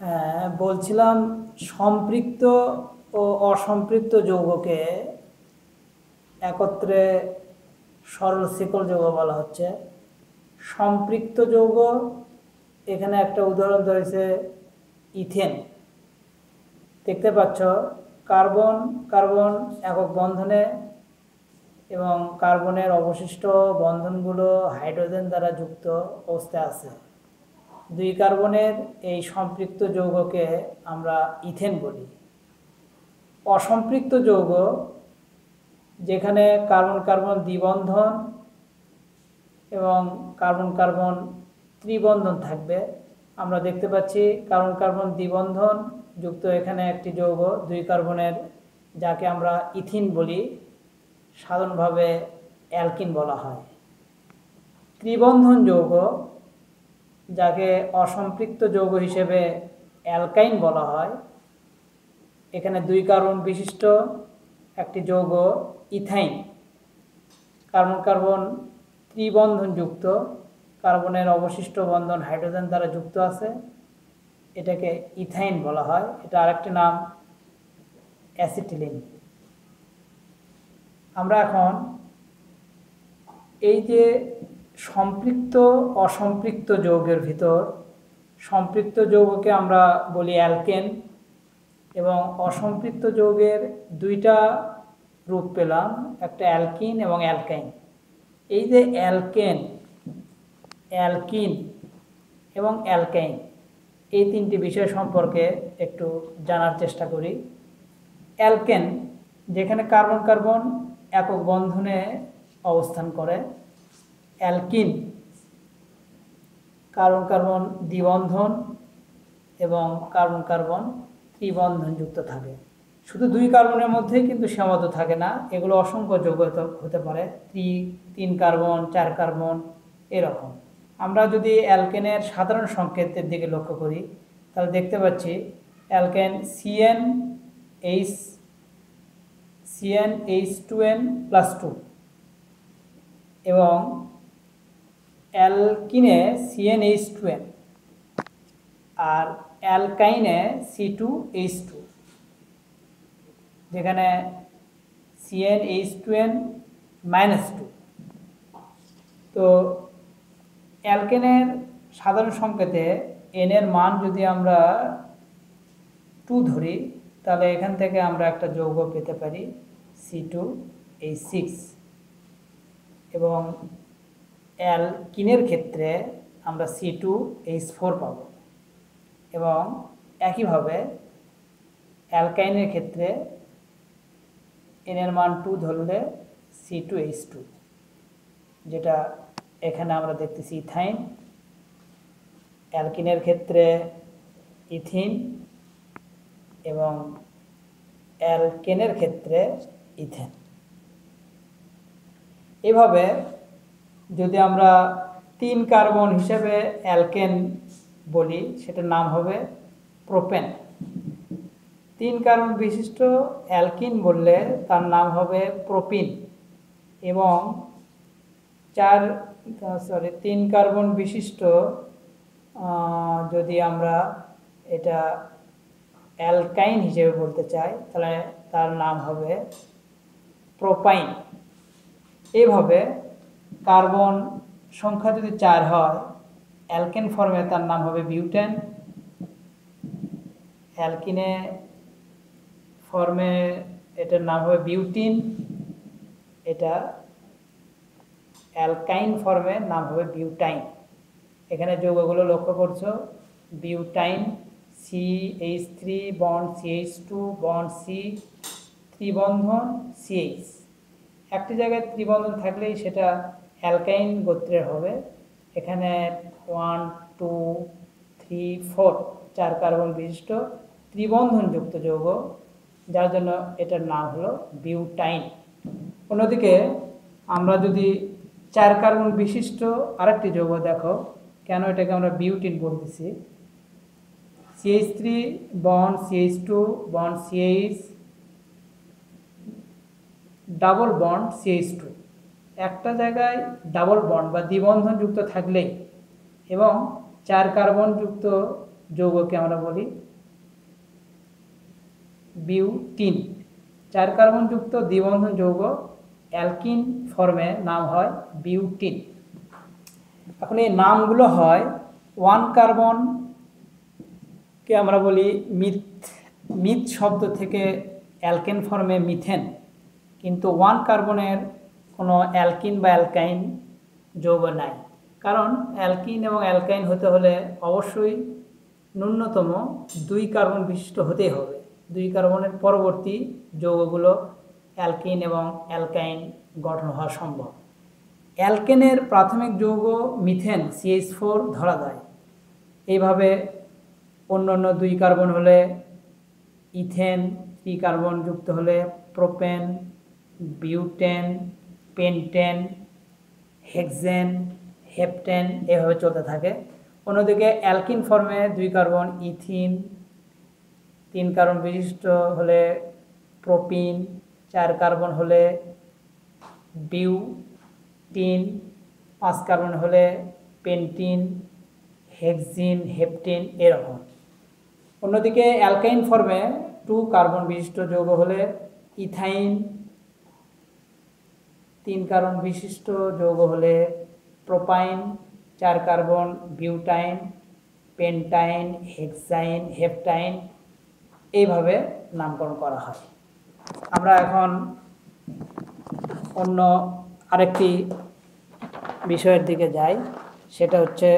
হ্যাঁ বলছিলাম সম্পৃক্ত ও অসম্পৃক্ত যৌগকে একত্রে সরল শিকল যৌগ বলা হচ্ছে। সম্পৃক্ত যৌগ, এখানে একটা উদাহরণ ধরেছে ইথেন। দেখতে পাচ্ছ, কার্বন কার্বন একক বন্ধনে এবং কার্বনের অবশিষ্ট বন্ধনগুলো হাইড্রোজেন দ্বারা যুক্ত অবস্থায় আছে। দুই কার্বনের এই সম্পৃক্ত যৌগকে আমরা ইথেন বলি। অসম্পৃক্ত যৌগ, যেখানে কার্বন কার্বন দ্বিবন্ধন এবং কার্বন কার্বন ত্রিবন্ধন থাকবে, আমরা দেখতে পাচ্ছি কার্বন কার্বন দ্বিবন্ধন যুক্ত এখানে একটি যৌগ দুই কার্বনের যাকে আমরা ইথিন বলি, সাধারণভাবে অ্যালকিন বলা হয়। ত্রিবন্ধন যৌগ যাকে অসম্পৃক্ত যৌগ হিসেবে অ্যালকাইন বলা হয়, এখানে দুই কার্বন বিশিষ্ট একটি যৌগ ইথাইন। কার্বন কার্বন ত্রিবন্ধন যুক্ত কার্বনের অবশিষ্ট বন্ধন হাইড্রোজেন দ্বারা যুক্ত আছে, এটাকে ইথাইন বলা হয়। এটা আরেকটি নাম, অ্যাসিটিলিন। আমরা এখন এই যে সম্পৃক্ত, অসম্পৃক্ত যৌগের ভিতর, সম্পৃক্ত যৌগকে আমরা বলি অ্যালকেন এবং অসম্পৃক্ত যৌগের দুইটা রূপ পেলাম, একটা অ্যালকিন এবং অ্যালকাইন। এই যে অ্যালকেন, অ্যালকিন এবং অ্যালকাইন, এই তিনটি বিষয় সম্পর্কে একটু জানার চেষ্টা করি। অ্যালকেন, যেখানে কার্বন কার্বন একক বন্ধনে অবস্থান করে অ্যালকিন, কার্বন কার্বন দ্বিবন্ধন এবং কার্বন কার্বন ত্রিবন্ধন যুক্ত থাকে। শুধু দুই কার্বনের মধ্যেই কিন্তু সীমাবদ্ধ থাকে না, এগুলো অসংখ্য যৌগ হতে পারে। ত্রি, তিন কার্বন, চার কার্বন, এরকম। আমরা যদি অ্যালকেনের সাধারণ সংকেতের দিকে লক্ষ্য করি, তাহলে দেখতে পাচ্ছি alkane C N H C N H two N plus two এবং অ্যালকিনে C N H two N আর অ্যালকাইনে সি টু এইচ টু। যেখানে C N H two N minus two. তো অ্যালকেনের সাধারণ সংকেতে এনের মান যদি আমরা টু ধরি, তাহলে এখান থেকে আমরা একটা যৌগ পেতে পারি সি টু এইচ সিক্স। এবং অ্যালকিনের ক্ষেত্রে আমরা সি টু এইচ ফোর পাব এবং একইভাবে অ্যালকাইনের ক্ষেত্রে এনের মান টু ধরলে সি টু এইচ টু যেটা এখানে আমরা দেখতেছি ইথাইন। অ্যালকিনের ক্ষেত্রে ইথিন এবং অ্যালকেনের ক্ষেত্রে ইথেন। এভাবে যদি আমরা তিন কার্বন হিসেবে অ্যালকেন বলি, সেটার নাম হবে প্রোপেন। তিন কার্বন বিশিষ্ট অ্যালকিন বললে তার নাম হবে প্রোপিন এবং চার সরি তিন কার্বন বিশিষ্ট যদি আমরা এটা অ্যালকাইন হিসেবে বলতে চাই, তাহলে তার নাম হবে প্রোপাইন। এইভাবে কার্বন সংখ্যা যদি চার হয়, অ্যালকেন ফর্মে তার নাম হবে বিউটেন অ্যালকিনে ফর্মে এটার নাম হবে বিউটিন। এটা অ্যালকাইন ফর্মের নাম হবে বিউটাইন। এখানে যৌগগুলো লক্ষ্য করছ। Butyne C H three bond C H two bond C ত্রিবন্ধন CH একটি জায়গায় ত্রিবন্ধন থাকলেই সেটা অ্যালকাইন গোত্রের হবে। এখানে ওয়ান টু থ্রি ফোর চার কার্বন বিশিষ্ট ত্রিবন্ধনযুক্ত যৌগ, যার জন্য এটার নাম হলো বিউটাইন। অন্যদিকে আমরা যদি চার কার্বন বিশিষ্ট আরেকটি যৌগ দেখো, কেন এটাকে আমরা বিউটিন বলতেছি? C H three bond C H two bond C H double bond C H two একটা জায়গায় ডাবল বন্ড বা দ্বিবন্ধন যুক্ত থাকলেই এবং চার কার্বন যুক্ত যৌগকে আমরা বলি বিউটিন। চার কার্বনযুক্ত দ্বিবন্ধন যৌগ অ্যালকিন ফর্মে নাম হয় বিউটিন। এখন এই নামগুলো হয় ওয়ান কার্বন কে আমরা বলি মিথ মিথ শব্দ থেকে অ্যালকেন ফর্মে মিথেন কিন্তু ওয়ান কার্বনের কোনো অ্যালকিন বা অ্যালকাইন যৌগ নাই। কারণ অ্যালকিন এবং অ্যালকাইন হতে হলে অবশ্যই ন্যূনতম দুই কার্বন বিশিষ্ট হতেই হবে। দুই কার্বনের পরবর্তী যৌগগুলো অ্যালকিন এবং অ্যালকাইন গঠন হওয়া সম্ভব। অ্যালকেনের প্রাথমিক যৌগ মিথেন সিএইচ ফোর, ধরা যায়। এইভাবে অন্য অন্য দুই কার্বন হলে ইথেন থ্রি কার্বন যুক্ত হলে propane, butane pentane, hexane, heptane এভাবে চলতে থাকে। অন্যদিকে অ্যালকিন ফর্মে দুই কার্বন, ইথিন, তিন কার্বন বিশিষ্ট হলে প্রোপিন, চার কার্বন হলে বিউটিন, পাঁচ কার্বন হলে পেন্টিন, হেক্সিন, হেপটিন এরকম। অন্যদিকে অ্যালকাইন ফর্মে টু কার্বন বিশিষ্ট যৌগ হলে ইথাইন তিন কারণ বিশিষ্ট যৌগ হলে প্রোপাইন, চার carbon, butyne, pentyne, hexyne, heptyne এইভাবে নামকরণ করা হয়। আমরা এখন অন্য আরেকটি বিষয়ের দিকে যাই, সেটা হচ্ছে